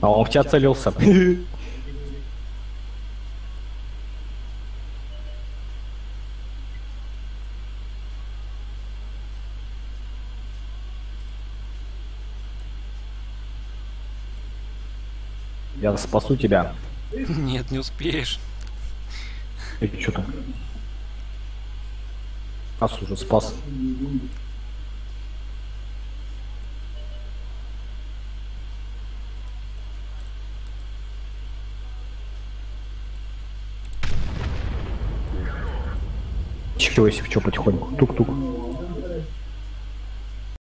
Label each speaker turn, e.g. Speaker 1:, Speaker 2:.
Speaker 1: А он в тебя целился. Я спасу тебя.
Speaker 2: Нет, не успеешь.
Speaker 1: И что то Нас уже спас. Чего если что потихоньку? Тук-тук.